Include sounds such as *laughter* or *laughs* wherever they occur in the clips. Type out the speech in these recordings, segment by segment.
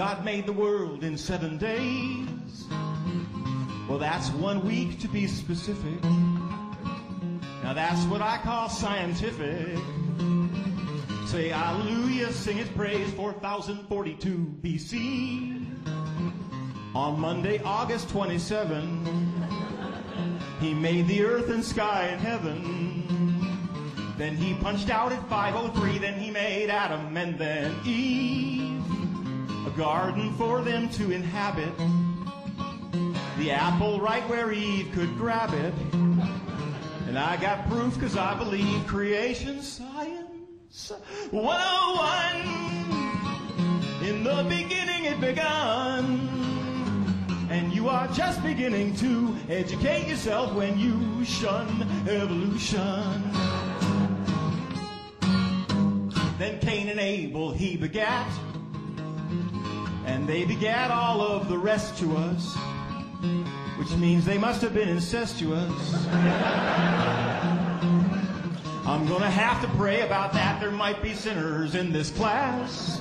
God made the world in seven days. Well, that's one week to be specific. Now that's what I call scientific. Say hallelujah, sing his praise, 4042 BC. On Monday, August 27, he made the earth and sky and heaven. Then he punched out at 503, then he made Adam and then Eve. A garden for them to inhabit. The apple right where Eve could grab it. And I got proof cause I believe creation science 101. In the beginning it begun. And you are just beginning to educate yourself when you shun evolution. Then Cain and Abel he begat. And they begat all of the rest to us. Which means they must have been incestuous. I'm gonna have to pray about that. There might be sinners in this class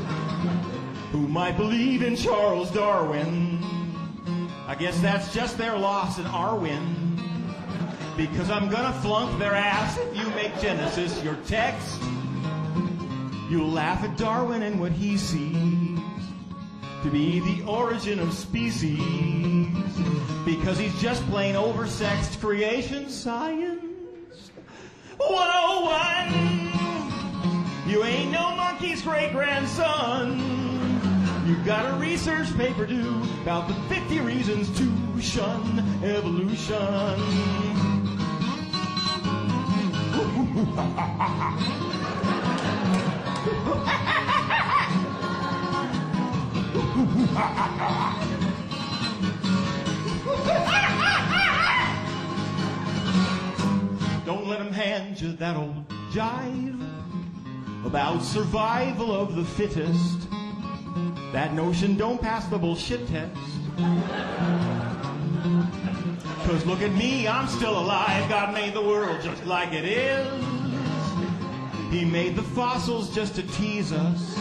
who might believe in Charles Darwin. I guess that's just their loss and our win. Because I'm gonna flunk their ass if you make Genesis your text. You'll laugh at Darwin and what he sees to be the origin of species. Because he's just plain oversexed creation science. 101! You ain't no monkey's great grandson. You got a research paper due about the 50 reasons to shun evolution. *laughs* Don't let them hand you that old jive about survival of the fittest. That notion don't pass the bullshit test. Cause look at me, I'm still alive. God made the world just like it is. He made the fossils just to tease us.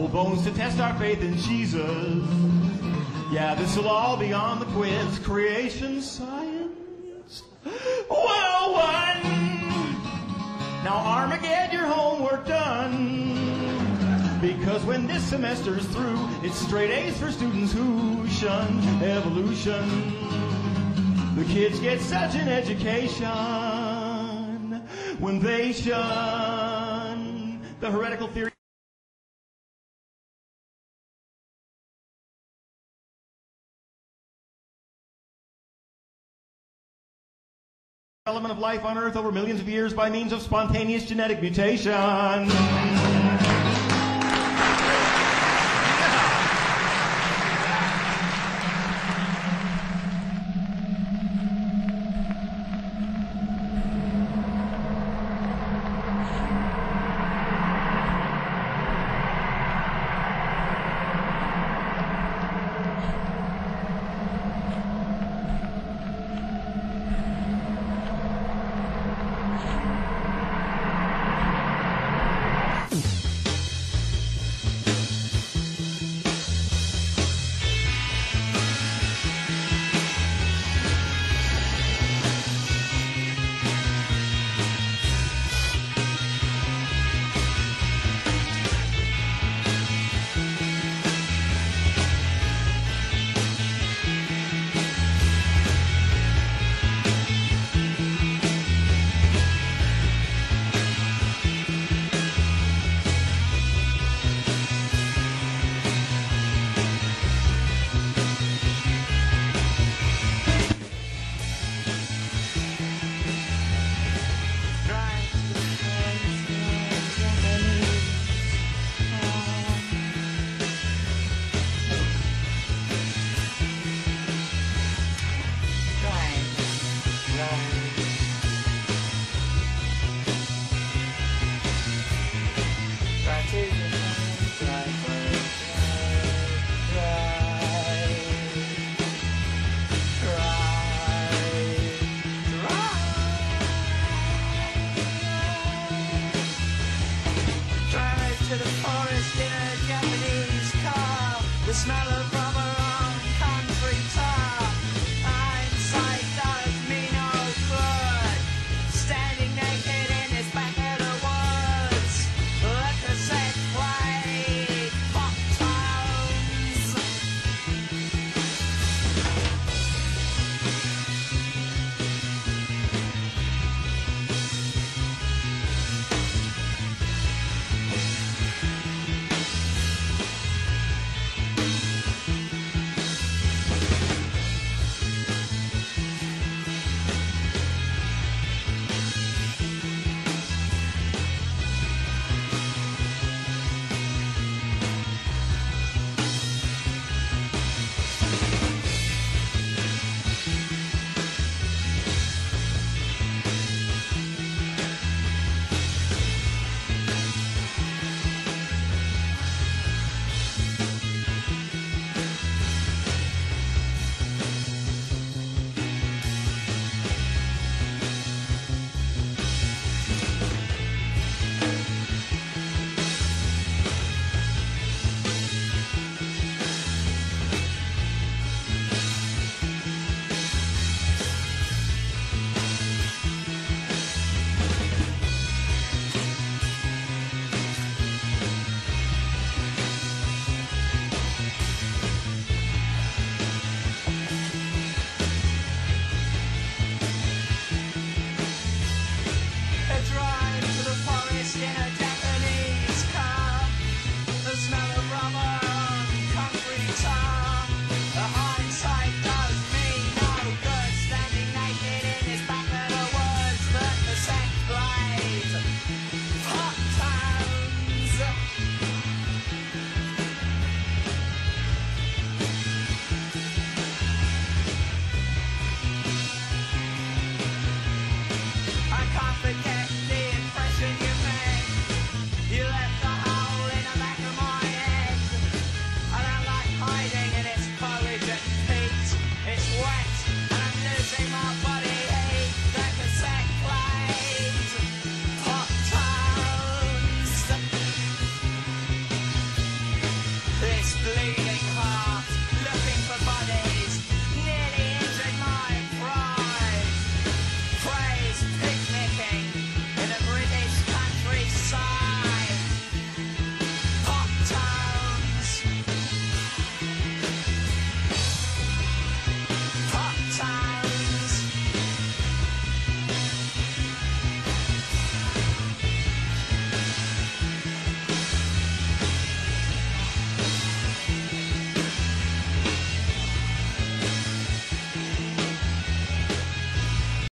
Old bones to test our faith in Jesus. Yeah, this'll all be on the quiz. Creation science 101. Now Armageddon, your homework done. Because when this semester's through, it's straight A's for students who shun evolution. The kids get such an education when they shun the heretical theory. Element of life on Earth over millions of years by means of spontaneous genetic mutation. the smell of